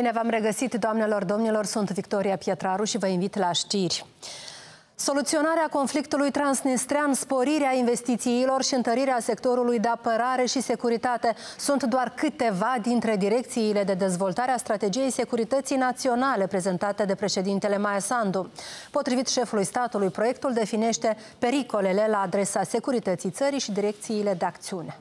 Bine v-am regăsit, doamnelor, domnilor, sunt Victoria Pietraru și vă invit la știri. Soluționarea conflictului transnistrean, sporirea investițiilor și întărirea sectorului de apărare și securitate sunt doar câteva dintre direcțiile de dezvoltare a strategiei securității naționale prezentate de președintele Maia Sandu. Potrivit șefului statului, proiectul definește pericolele la adresa securității țării și direcțiile de acțiune.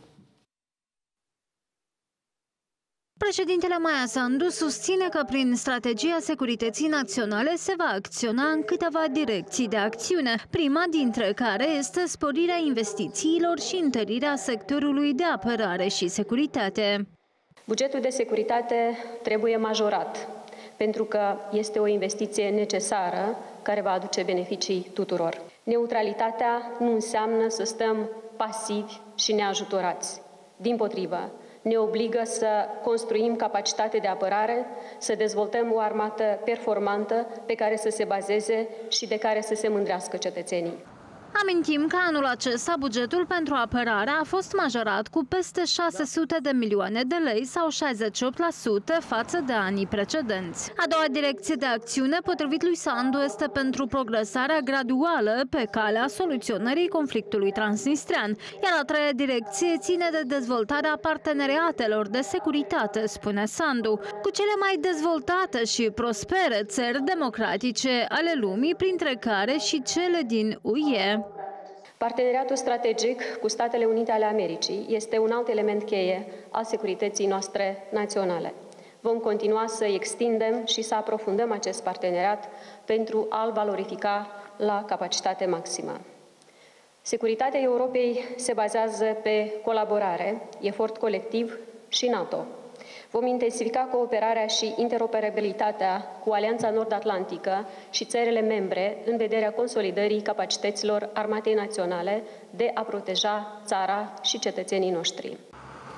Președintele Maia Sandu susține că prin strategia securității naționale se va acționa în câteva direcții de acțiune, prima dintre care este sporirea investițiilor și întărirea sectorului de apărare și securitate. Bugetul de securitate trebuie majorat, pentru că este o investiție necesară care va aduce beneficii tuturor. Neutralitatea nu înseamnă să stăm pasivi și neajutorați. Din potrivă, ne obligă să construim capacitate de apărare, să dezvoltăm o armată performantă pe care să se bazeze și de care să se mândrească cetățenii. Amintim că anul acesta bugetul pentru apărare a fost majorat cu peste 600 de milioane de lei sau 68% față de anii precedenți. A doua direcție de acțiune, potrivit lui Sandu, este pentru progresarea graduală pe calea soluționării conflictului transnistrian, iar a treia direcție ține de dezvoltarea parteneriatelor de securitate, spune Sandu, cu cele mai dezvoltate și prospere țări democratice ale lumii, printre care și cele din UE. Parteneriatul strategic cu Statele Unite ale Americii este un alt element cheie al securității noastre naționale. Vom continua să extindem și să aprofundăm acest parteneriat pentru a-l valorifica la capacitate maximă. Securitatea Europei se bazează pe colaborare, efort colectiv și NATO. Vom intensifica cooperarea și interoperabilitatea cu Alianța Nord-Atlantică și țările membre în vederea consolidării capacităților Armatei Naționale de a proteja țara și cetățenii noștri.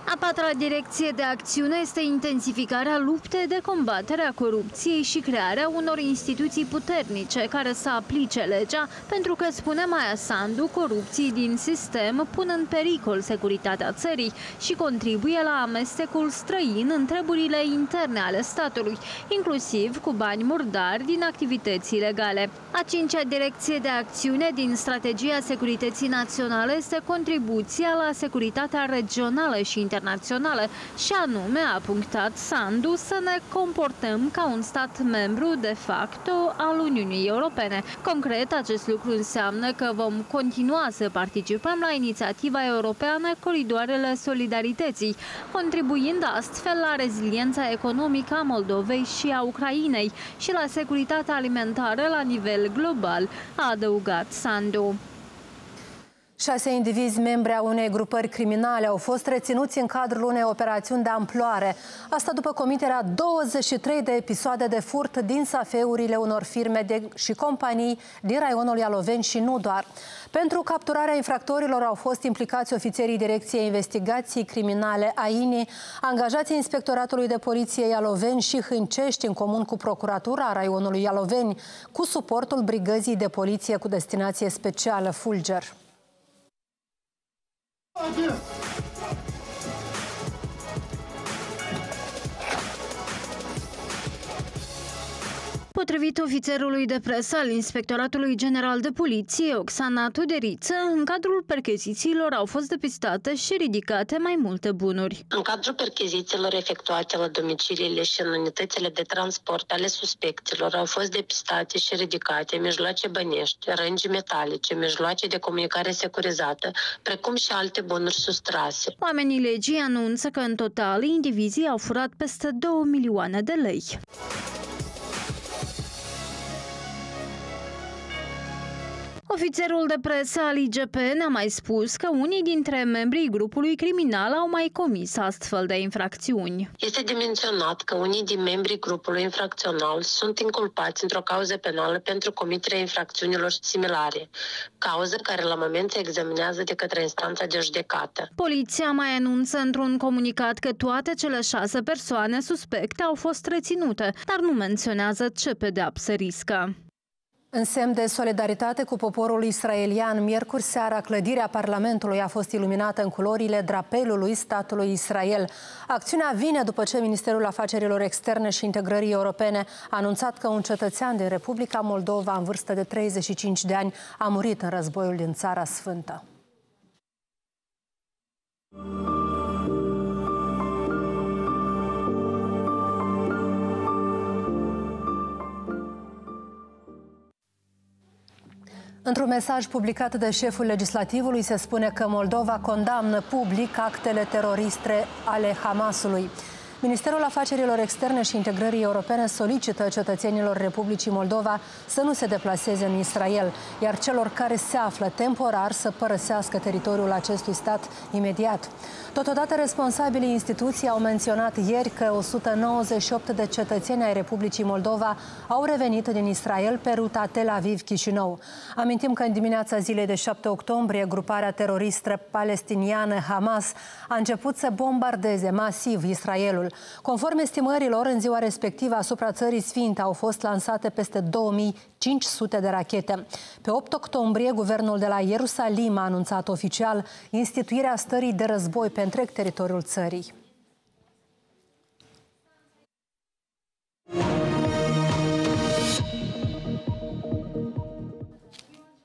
A patra direcție de acțiune este intensificarea luptei de combatere a corupției și crearea unor instituții puternice care să aplice legea, pentru că, spune Maia Sandu, corupții din sistem pun în pericol securitatea țării și contribuie la amestecul străin în treburile interne ale statului, inclusiv cu bani murdari din activități ilegale. A cincea direcție de acțiune din strategia securității naționale este contribuția la securitatea regională și internaționale și anume a punctat Sandu să ne comportăm ca un stat membru de facto al Uniunii Europene. Concret, acest lucru înseamnă că vom continua să participăm la inițiativa europeană Coridoarele Solidarității, contribuind astfel la reziliența economică a Moldovei și a Ucrainei și la securitatea alimentară la nivel global, a adăugat Sandu. Șase indivizi membri a unei grupări criminale au fost reținuți în cadrul unei operațiuni de amploare. Asta după comiterea 23 de episoade de furt din safeurile unor firme de, și companii din raionul Ialoveni și nu doar. Pentru capturarea infractorilor au fost implicați ofițerii Direcției Investigații Criminale AINI, angajații Inspectoratului de Poliție Ialoveni și Hâncești în comun cu Procuratura raionului Ialoveni, cu suportul Brigăzii de Poliție cu destinație specială Fulger. Idea. Potrivit ofițerului de presă al Inspectoratului General de Poliție, Oxana Tuderiță, în cadrul perchezițiilor au fost depistate și ridicate mai multe bunuri. În cadrul perchezițiilor efectuate la domiciliile și în unitățile de transport ale suspecților au fost depistate și ridicate mijloace bănești, rângi metalice, mijloace de comunicare securizată, precum și alte bunuri sustrase. Oamenii legii anunță că în total indivizii au furat peste 2 milioane de lei. Ofițerul de presă al IGP ne-a mai spus că unii dintre membrii grupului criminal au mai comis astfel de infracțiuni. Este dimensionat că unii din membrii grupului infracțional sunt inculpați într-o cauză penală pentru comiterea infracțiunilor similare, cauză care la moment se examinează de către instanța de judecată. Poliția mai anunță într-un comunicat că toate cele șase persoane suspecte au fost reținute, dar nu menționează ce pedeapsă riscă. În semn de solidaritate cu poporul israelian, miercuri seara, clădirea Parlamentului a fost iluminată în culorile drapelului statului Israel. Acțiunea vine după ce Ministerul Afacerilor Externe și Integrării Europene a anunțat că un cetățean din Republica Moldova, în vârstă de 35 de ani, a murit în războiul din Țara Sfântă. Într-un mesaj publicat de șeful legislativului se spune că Moldova condamnă public actele teroriste ale Hamasului. Ministerul Afacerilor Externe și Integrării Europene solicită cetățenilor Republicii Moldova să nu se deplaseze în Israel, iar celor care se află temporar să părăsească teritoriul acestui stat imediat. Totodată, responsabilii instituției au menționat ieri că 198 de cetățeni ai Republicii Moldova au revenit din Israel pe ruta Tel Aviv-Chișinău. Amintim că în dimineața zilei de 7 octombrie, gruparea teroristă palestiniană Hamas a început să bombardeze masiv Israelul. Conform estimărilor, în ziua respectivă asupra țării Sfinte au fost lansate peste 2500 de rachete. Pe 8 octombrie, guvernul de la Ierusalim a anunțat oficial instituirea stării de război pe întreg teritoriul țării.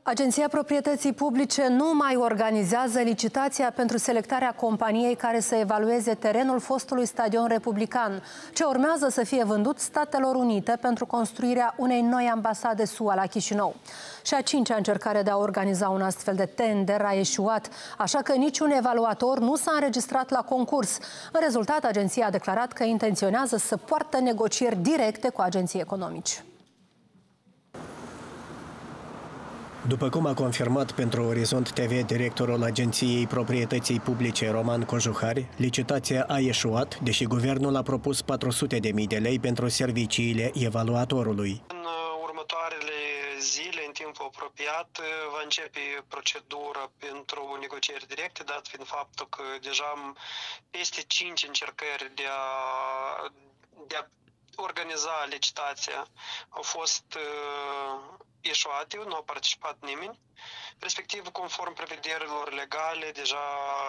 Agenția Proprietății Publice nu mai organizează licitația pentru selectarea companiei care să evalueze terenul fostului stadion republican, ce urmează să fie vândut Statelor Unite pentru construirea unei noi ambasade SUA la Chișinău. Și a cincea încercare de a organiza un astfel de tender a eșuat, așa că niciun evaluator nu s-a înregistrat la concurs. În rezultat, agenția a declarat că intenționează să poartă negocieri directe cu agenții economici. După cum a confirmat pentru Orizont TV directorul Agenției Proprietății Publice Roman Cojuhari, licitația a ieșuat, deși guvernul a propus 400.000 de lei pentru serviciile evaluatorului. În următoarele zile, în timp apropiat, va începe procedura pentru negocieri directe, dat fiind faptul că deja am peste 5 încercări de a, de a organiza licitația au fost uh, ieșuate, nu a participat nimeni. Respectiv, conform prevederilor legale, deja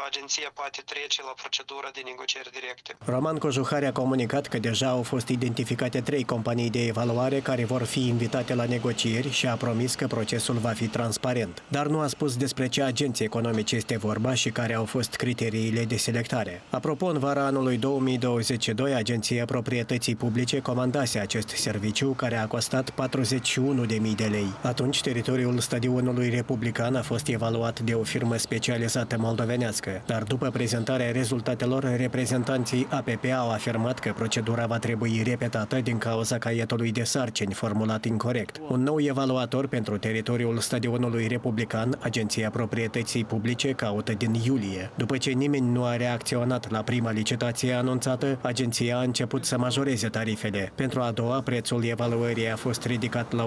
agenția poate trece la procedura de negocieri directe. Roman Cojuhari a comunicat că deja au fost identificate trei companii de evaluare care vor fi invitate la negocieri și a promis că procesul va fi transparent. Dar nu a spus despre ce agenții economice este vorba și care au fost criteriile de selectare. Apropo, în vara anului 2022, Agenția Proprietății Publice comandase acest serviciu care a costat 41.000 de lei. Atunci, teritoriul stadionului republican a fost evaluat de o firmă specializată moldovenească, dar după prezentarea rezultatelor, reprezentanții APP au afirmat că procedura va trebui repetată din cauza caietului de sarcini formulat incorrect. Un nou evaluator pentru teritoriul stadionului republican, Agenția Proprietății Publice, caută din iulie. După ce nimeni nu a reacționat la prima licitație anunțată, agenția a început să majoreze tarifele. Pentru a doua, prețul evaluării a fost ridicat la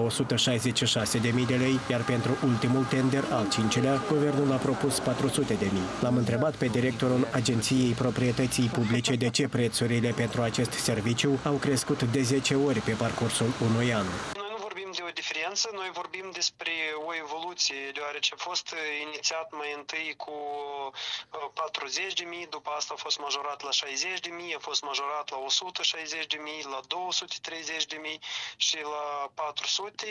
166.000 de lei, iar pentru ultimul tender, al cincilea, guvernul a propus 400 de mii. L-am întrebat pe directorul Agenției Proprietății Publice de ce prețurile pentru acest serviciu au crescut de 10 ori pe parcursul unui an de o diferență, noi vorbim despre o evoluție, deoarece a fost inițiat mai întâi cu 40 de mii, după asta a fost majorat la 60 de mii, a fost majorat la 160 de mii, la 230 de mii și la 400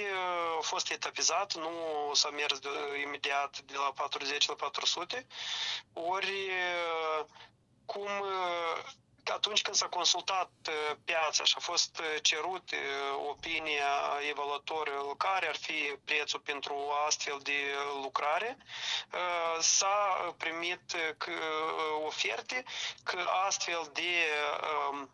a fost etapizat, nu s-a mers de, imediat de la 40 la 400, ori cum atunci când s-a consultat uh, piața și a fost uh, cerut uh, opinia evaluatorului care ar fi prețul pentru astfel de lucrare, s-a primit oferte că astfel de um,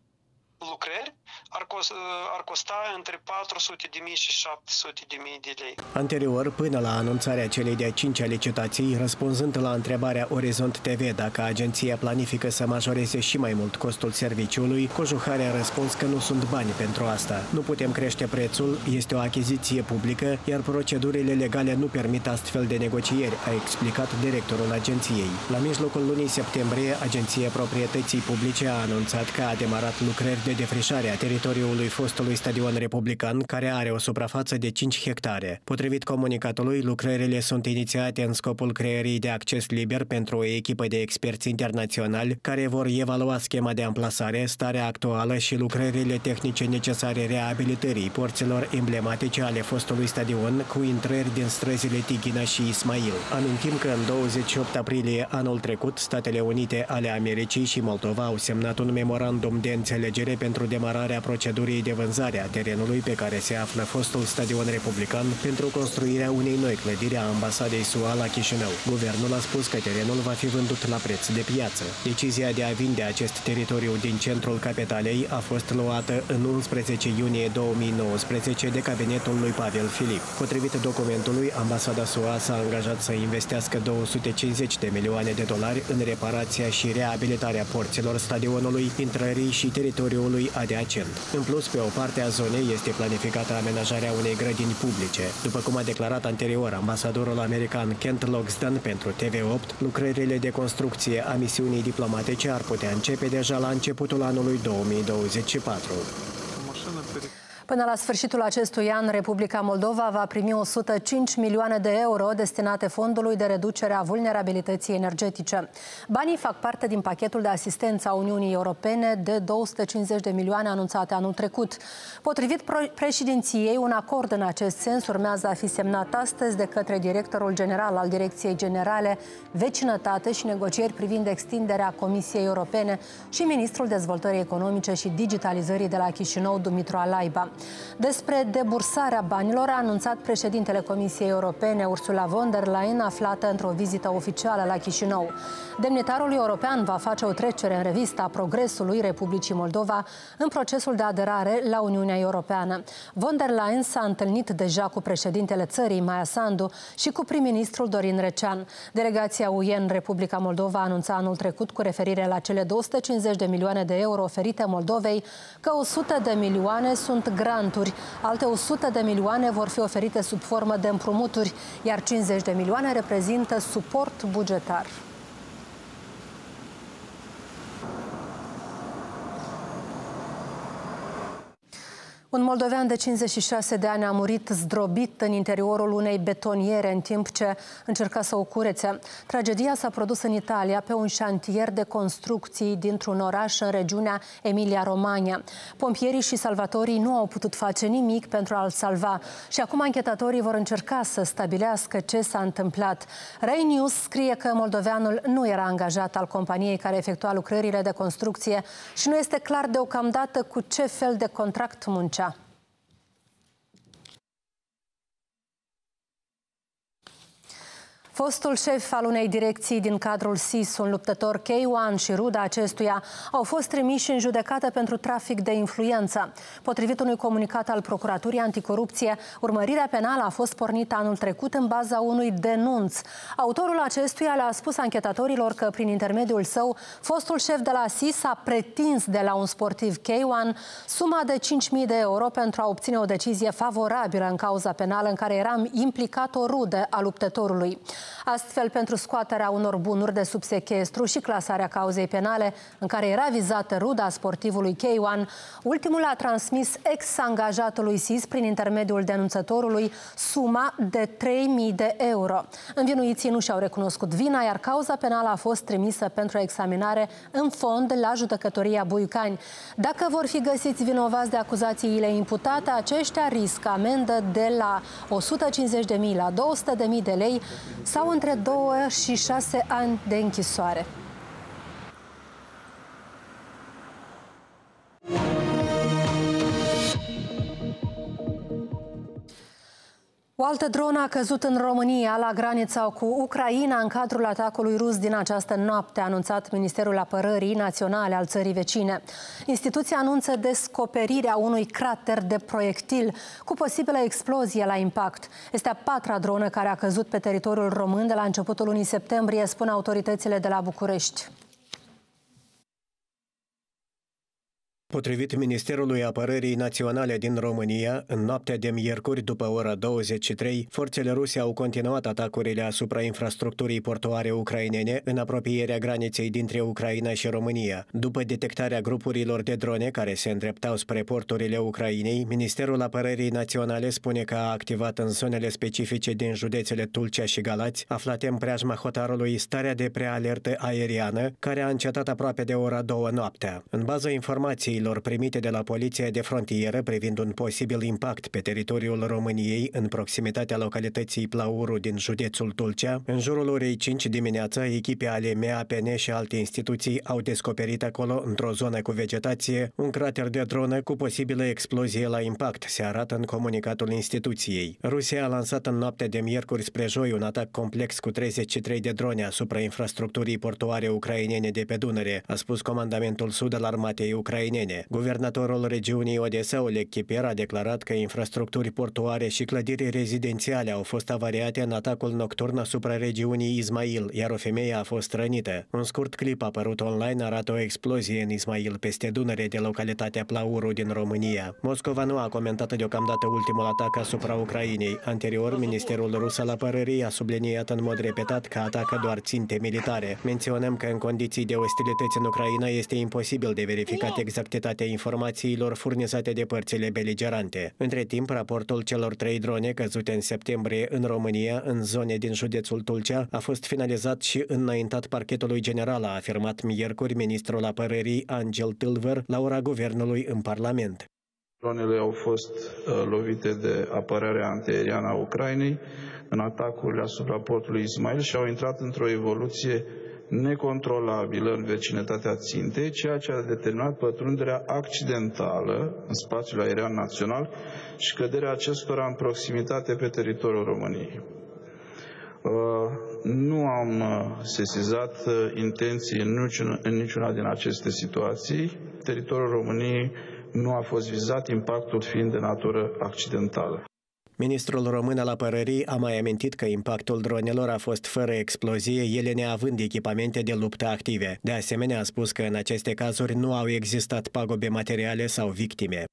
lucrări ar, costa, ar costa între 400 de mii și 700 de mii de lei. Anterior, până la anunțarea celei de-a cincea licitații, răspunzând la întrebarea Orizont TV dacă agenția planifică să majoreze și mai mult costul serviciului, Cojuhare a răspuns că nu sunt bani pentru asta. Nu putem crește prețul, este o achiziție publică, iar procedurile legale nu permit astfel de negocieri, a explicat directorul agenției. La mijlocul lunii septembrie, Agenția Proprietății Publice a anunțat că a demarat lucrări de defrișare a teritoriului fostului stadion republican, care are o suprafață de 5 hectare. Potrivit comunicatului, lucrările sunt inițiate în scopul creării de acces liber pentru o echipă de experți internaționali care vor evalua schema de amplasare, starea actuală și lucrările tehnice necesare reabilitării porților emblematice ale fostului stadion cu intrări din străzile Tighina și Ismail. Amintim că în 28 aprilie anul trecut, Statele Unite ale Americii și Moldova au semnat un memorandum de înțelegere pentru demararea procedurii de vânzare a terenului pe care se află fostul stadion republican pentru construirea unei noi clădiri a ambasadei SUA la Chișinău. Guvernul a spus că terenul va fi vândut la preț de piață. Decizia de a vinde acest teritoriu din centrul capitalei a fost luată în 11 iunie 2019 de cabinetul lui Pavel Filip. Potrivit documentului, ambasada SUA s-a angajat să investească 250 de milioane de dolari în reparația și reabilitarea porților stadionului, intrării și teritoriului adiacent. În plus, pe o parte a zonei este planificată amenajarea unei grădini publice. După cum a declarat anterior ambasadorul american Kent Logsdon pentru TV8, lucrările de construcție a misiunii diplomatice ar putea începe deja la începutul anului 2024. Până la sfârșitul acestui an, Republica Moldova va primi 105 milioane de euro destinate fondului de reducere a vulnerabilității energetice. Banii fac parte din pachetul de asistență a Uniunii Europene de 250 de milioane anunțate anul trecut. Potrivit președinției, un acord în acest sens urmează a fi semnat astăzi de către directorul general al Direcției Generale Vecinătate și negocieri privind extinderea Comisiei Europene și ministrul Dezvoltării Economice și Digitalizării de la Chișinău, Dumitru Alaiba. Despre debursarea banilor a anunțat președintele Comisiei Europene, Ursula von der Leyen, aflată într-o vizită oficială la Chișinău. Demnitarul european va face o trecere în revistă a progresului Republicii Moldova în procesul de aderare la Uniunea Europeană. Von der Leyen s-a întâlnit deja cu președintele țării, Maia Sandu, și cu prim-ministrul Dorin Recean. Delegația UE în Republica Moldova a anunțat anul trecut cu referire la cele 250 de milioane de euro oferite Moldovei că 100 de milioane sunt granturi, alte 100 de milioane vor fi oferite sub formă de împrumuturi, iar 50 de milioane reprezintă suport bugetar. Un moldovean de 56 de ani a murit zdrobit în interiorul unei betoniere în timp ce încerca să o curețe. Tragedia s-a produs în Italia pe un șantier de construcții dintr-un oraș în regiunea Emilia-Romagna. Pompierii și salvatorii nu au putut face nimic pentru a-l salva și acum anchetatorii vor încerca să stabilească ce s-a întâmplat. Rai News scrie că moldoveanul nu era angajat al companiei care efectua lucrările de construcție și nu este clar deocamdată cu ce fel de contract muncea. Fostul șef al unei direcții din cadrul SIS, un luptător K1 și ruda acestuia, au fost trimiși în judecată pentru trafic de influență. Potrivit unui comunicat al Procuraturii Anticorupție, urmărirea penală a fost pornită anul trecut în baza unui denunț. Autorul acestuia le-a spus anchetatorilor că, prin intermediul său, fostul șef de la SIS a pretins de la un sportiv K1 suma de 5.000 de euro pentru a obține o decizie favorabilă în cauza penală în care era implicat o rudă a luptătorului. Astfel, pentru scoaterea unor bunuri de sub sechestru și clasarea cauzei penale în care era vizată ruda sportivului K1, ultimul a transmis ex-angajatului SIS prin intermediul denunțătorului suma de 3.000 de euro. Învinuiții nu și-au recunoscut vina, iar cauza penală a fost trimisă pentru examinare în fond la judecătoria Buicani. Dacă vor fi găsiți vinovați de acuzațiile imputate, aceștia riscă amendă de la 150.000 la 200.000 de lei sau între 2 și 6 ani de închisoare. O altă dronă a căzut în România, la granița cu Ucraina, în cadrul atacului rus din această noapte, a anunțat Ministerul Apărării Naționale al țării vecine. Instituția anunță descoperirea unui crater de proiectil cu posibilă explozie la impact. Este a patra dronă care a căzut pe teritoriul român de la începutul lunii septembrie, spun autoritățile de la București. Potrivit Ministerului Apărării Naționale din România, în noaptea de miercuri, după ora 23, forțele ruse au continuat atacurile asupra infrastructurii portoare ucrainene în apropierea graniței dintre Ucraina și România. După detectarea grupurilor de drone care se îndreptau spre porturile Ucrainei, Ministerul Apărării Naționale spune că a activat în zonele specifice din județele Tulcea și Galați, aflate în preajma hotarului, starea de prealertă aeriană, care a încetat aproape de ora 2 noaptea. În baza informației informațiilor primite de la Poliția de Frontieră privind un posibil impact pe teritoriul României în proximitatea localității Plauru din județul Tulcea, în jurul orei 5 dimineața, echipe ale MAPN și alte instituții au descoperit acolo, într-o zonă cu vegetație, un crater de dronă cu posibilă explozie la impact, se arată în comunicatul instituției. Rusia a lansat în noaptea de miercuri spre joi un atac complex cu 33 de drone asupra infrastructurii portoare ucrainene de pe Dunăre, a spus comandamentul sud al armatei ucrainene europene. Guvernatorul regiunii Odessa, Oleg Chiper, a declarat că infrastructuri portuare și clădiri rezidențiale au fost avariate în atacul nocturn asupra regiunii Ismail, iar o femeie a fost rănită. Un scurt clip apărut online arată o explozie în Ismail, peste Dunăre de localitatea Plauru din România. Moscova nu a comentat deocamdată ultimul atac asupra Ucrainei. Anterior, Ministerul Rus al Apărării a subliniat în mod repetat că atacă doar ținte militare. Menționăm că în condiții de ostilități în Ucraina este imposibil de verificat exact exactitatea informațiilor furnizate de părțile beligerante. Între timp, raportul celor trei drone căzute în septembrie în România, în zone din județul Tulcea, a fost finalizat și înaintat parchetului general, a afirmat miercuri ministrul apărării Angel Tâlvăr la ora guvernului în Parlament. Dronele au fost uh, lovite de apărarea antiaeriană a Ucrainei în atacurile asupra portului Ismail și au intrat într-o evoluție necontrolabilă în vecinătatea țintei, ceea ce a determinat pătrunderea accidentală în spațiul aerian național și căderea acestora în proximitate pe teritoriul României. Uh, nu am uh, sesizat uh, intenții în, niciun, în niciuna din aceste situații. Teritoriul României nu a fost vizat, impactul fiind de natură accidentală. Ministrul român al apărării a mai amintit că impactul dronelor a fost fără explozie, ele neavând echipamente de luptă active. De asemenea, a spus că în aceste cazuri nu au existat pagube materiale sau victime.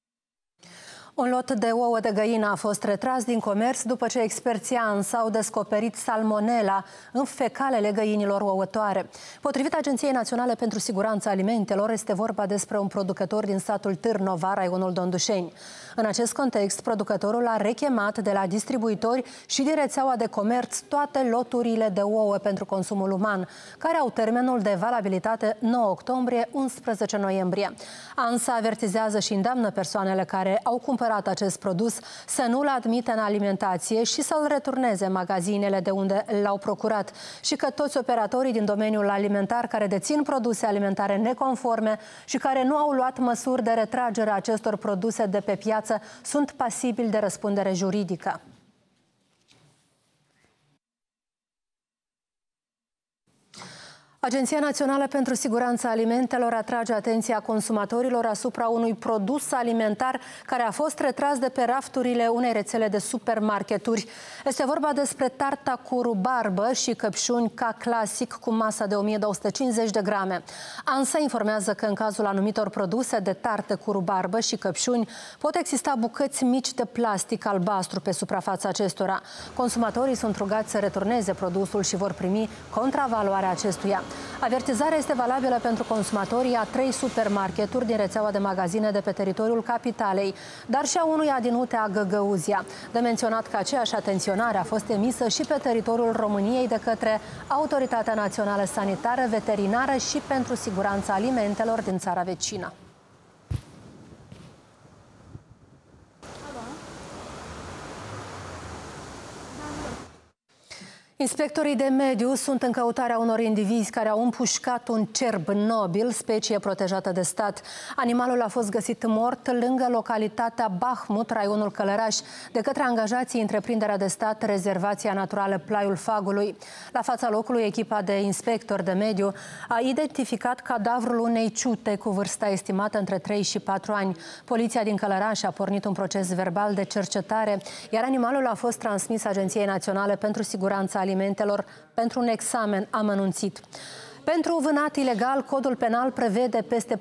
Un lot de ouă de găină a fost retras din comerț după ce experții ANS au descoperit salmonela în fecalele găinilor ouătoare. Potrivit Agenției Naționale pentru Siguranța Alimentelor, este vorba despre un producător din satul Târnova, raionul Dondușeni. În acest context, producătorul a rechemat de la distribuitori și din rețeaua de comerț toate loturile de ouă pentru consumul uman, care au termenul de valabilitate 9 octombrie-11 noiembrie. ANSA avertizează și îndeamnă persoanele care au cumpărat acest produs să nu-l admită în alimentație și să-l returneze în magazinele de unde l-au procurat și că toți operatorii din domeniul alimentar care dețin produse alimentare neconforme și care nu au luat măsuri de retragere a acestor produse de pe piață viață sunt pasibili de răspundere juridică. Agenția Națională pentru Siguranța Alimentelor atrage atenția consumatorilor asupra unui produs alimentar care a fost retras de pe rafturile unei rețele de supermarketuri. Este vorba despre tarta cu rubarbă și căpșuni ca clasic cu masa de 1250 de grame. ANSA informează că în cazul anumitor produse de tarte cu rubarbă și căpșuni pot exista bucăți mici de plastic albastru pe suprafața acestora. Consumatorii sunt rugați să returneze produsul și vor primi contravaloarea acestuia. Avertizarea este valabilă pentru consumatorii a trei supermarketuri din rețeaua de magazine de pe teritoriul capitalei, dar și a unuia din UTA Găgăuzia. De menționat că aceeași atenționare a fost emisă și pe teritoriul României de către Autoritatea Națională Sanitară, Veterinară și pentru Siguranța Alimentelor din țara vecină. Inspectorii de mediu sunt în căutarea unor indivizi care au împușcat un cerb nobil, specie protejată de stat. Animalul a fost găsit mort lângă localitatea Bahmut, raionul Călăraș, de către angajații întreprinderea de stat Rezervația Naturală Plaiul Fagului. La fața locului, echipa de inspectori de mediu a identificat cadavrul unei ciute cu vârsta estimată între 3 și 4 ani. Poliția din Călăraș a pornit un proces verbal de cercetare, iar animalul a fost transmis Agenției Naționale pentru Siguranța Alimentelor pentru un examen amănunțit. Pentru vânat ilegal, codul penal prevede peste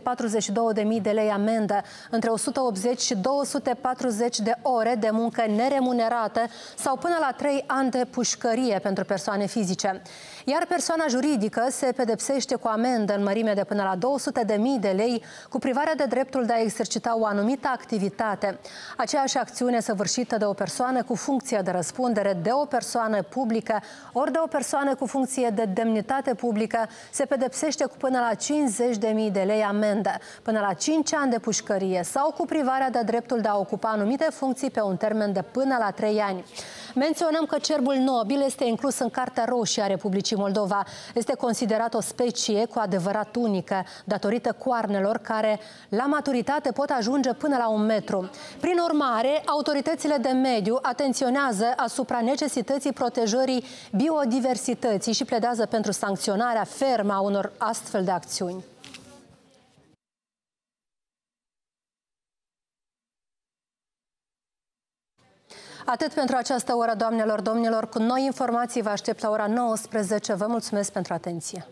42.000 de lei amendă, între 180 și 240 de ore de muncă neremunerată sau până la 3 ani de pușcărie pentru persoane fizice. Iar persoana juridică se pedepsește cu amendă în mărime de până la 200.000 de lei cu privarea de dreptul de a exercita o anumită activitate. Aceeași acțiune săvârșită de o persoană cu funcție de răspundere de o persoană publică ori de o persoană cu funcție de demnitate publică se pedepsește cu până la 50.000 de lei amendă, până la 5 ani de pușcărie sau cu privarea de dreptul de a ocupa anumite funcții pe un termen de până la 3 ani. Menționăm că cerbul nobil este inclus în Cartea Roșie a Republicii Moldova. Este considerat o specie cu adevărat unică, datorită coarnelor care la maturitate pot ajunge până la un metru. Prin urmare, autoritățile de mediu atenționează asupra necesității protejării biodiversității și pledează pentru sancționarea fermă a unor astfel de acțiuni. Atât pentru această oră, doamnelor, domnilor. Cu noi informații vă aștept la ora 19. Vă mulțumesc pentru atenție.